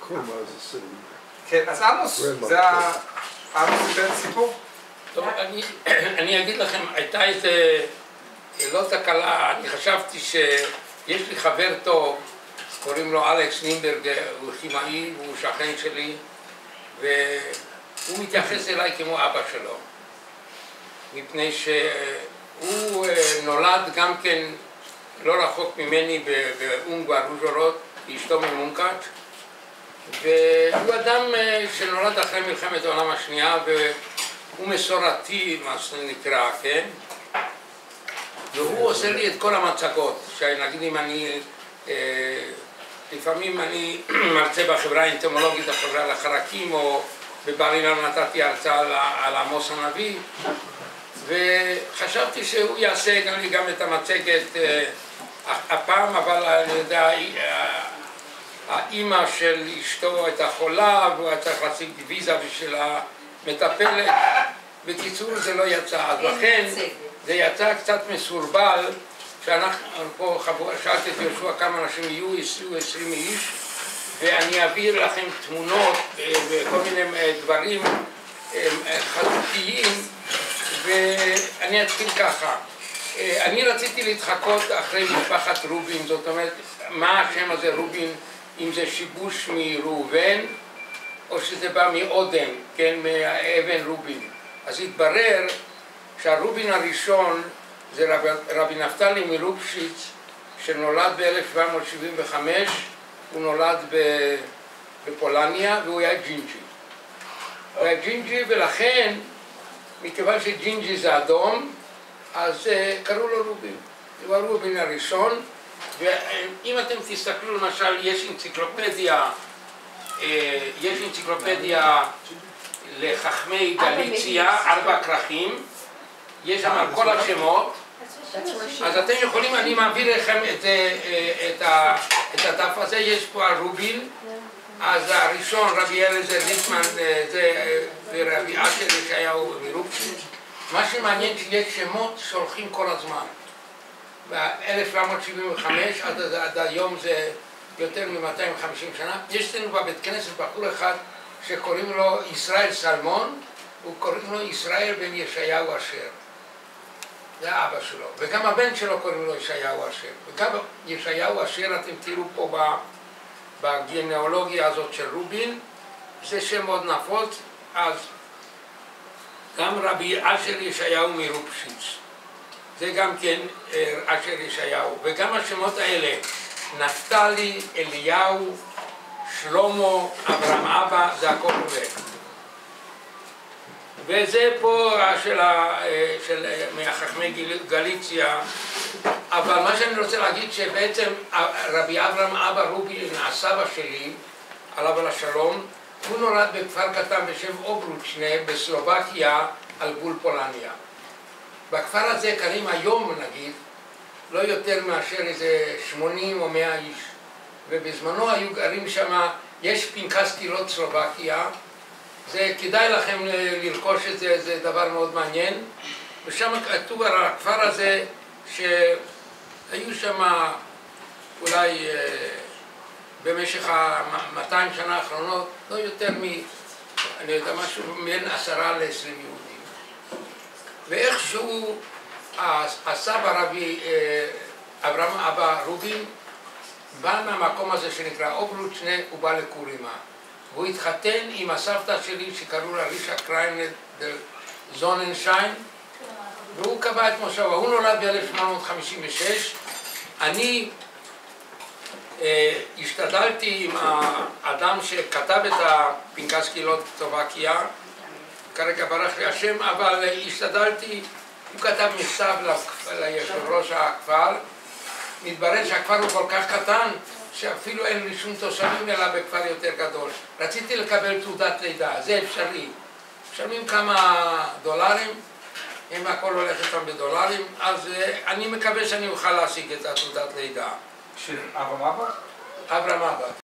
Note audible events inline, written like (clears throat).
קומה זה סיפור. כן, אז עמוס, זה ה... עמוס סיפר סיפור? טוב, אני, (clears throat) אני אגיד לכם, הייתה איזה, לא תקלה, אני חשבתי שיש לי חבר טוב, קוראים לו אלכס נימברג, הוא כימאי, הוא שכן שלי, והוא מתייחס אליי כמו אבא שלו, מפני שהוא אה, נולד גם כן לא רחוק ממני באונגווה, רוז'ורות, אשתו ממונקאץ', והוא אדם אה, שנולד אחרי מלחמת העולם השנייה והוא מסורתי, מה שנקרא, כן? והוא עושה לי את כל המצגות, שנגיד אם אני, אה, לפעמים אני (clears throat) מרצה בחברה האנטומולוגית, החברה לחרקים, או בבר אילן נתתי הרצאה על עמוס הנביא, וחשבתי שהוא יעשה גם לי גם את המצגת אה, הפעם, אבל אני יודע, האימא של אשתו הייתה חולה והוא היה צריך להציג ויזה בשביל המטפלת. בקיצור זה לא יצא, אז לכן זה יצא קצת מסורבל שאנחנו פה, שאלתי את יהושע כמה אנשים יהיו, יהיו עשרים איש ואני אעביר לכם תמונות אה, וכל מיני אה, דברים אה, חזותיים ואני אתחיל ככה. אני רציתי להתחקות אחרי משפחת רובין, זאת אומרת, מה השם הזה רובין אם זה שיבוש מראובן או שזה בא מאודם, כן, מאבן רובין. אז התברר שהרובין הראשון זה רב, רבי נפתלי מלובשיץ שנולד ב-1775, הוא נולד בפולניה והוא היה ג'ינג'י. הוא היה ג'ינג'י ולכן, מכיוון שג'ינג'י זה אדום, אז אה, קראו לו רובין. הוא הרובין הראשון ואם אתם תסתכלו למשל, יש אנציקלופדיה, אה, יש אנציקלופדיה לחכמי גליציה, ארבע כרכים, יש שם על כל השמות, אז אתם יכולים, אני מעביר לכם את, אה, את, את הדף הזה, יש פה על רובין, אז הראשון, רבי אליעזר ליטמן, אה, זה ורבי אשר ישעיהו מרובשין, מה שמעניין שיש שמות שהולכים כל הזמן. ב-1775 עד, עד היום זה יותר מ-250 שנה. יש אצלנו בבית כנסת בחור אחד שקוראים לו ישראל סלמון, וקוראים לו ישראל בן ישעיהו אשר. זה האבא שלו. וגם הבן שלו קוראים לו ישעיהו אשר. וגם ישעיהו אשר אתם תראו פה בגנאולוגיה הזאת של רובין, זה שם מאוד נפוץ, אז גם רבי אשר ישעיהו מרופשיץ. זה גם כן אה, אשר ישעיהו. וגם השמות האלה, נפתלי, אליהו, שלמה, אברהם אבא, זה הכל עובד. וזה פה של, ה, אה, של אה, מהחכמי גליציה, אבל מה שאני רוצה להגיד שבעצם רבי אברהם אבא רובין, הסבא שלי, עליו על השלום, הוא נולד בכפר קטן בשם אוברוצ'נה בסלובקיה על גבול פולניה. בכפר הזה קרים היום נגיד לא יותר מאשר איזה 80 או 100 איש. ובזמנו היו גרים שם, יש פנקס קהילות סלובקיה זה כדאי לכם לרכוש את זה, זה דבר מאוד מעניין. ושם כתוב על הכפר הזה שהיו שם אולי אה, במשך ה-200 שנה האחרונות לא יותר מ... אני יודע משהו, בין עשרה לעשרים יהודים ואיכשהו הסבא רבי אה, אברהם אבא רובין בא מהמקום הזה שנקרא אוברוצ'נה, הוא בא לקורימה. והוא התחתן עם הסבתא שלי שקראו לה רישה קריינד זוננשיין והוא קבע את מושבו, הוא נולד ב-1856 אני אה, השתדלתי עם האדם שכתב את הפנקס קהילות סלובקיה כרגע ברח לי השם, אבל השתדלתי, הוא כתב מכתב ליושב ראש הכפר, מתברר שהכפר הוא כל כך קטן, שאפילו אין לי שום תושבים אלא בכפר יותר גדול. רציתי לקבל תעודת לידה, זה אפשרי. משלמים כמה דולרים, אם הכל הולך איתם בדולרים, אז אני מקווה שאני אוכל להשיג את התעודת לידה. של אברהם אבא? אברהם אבא.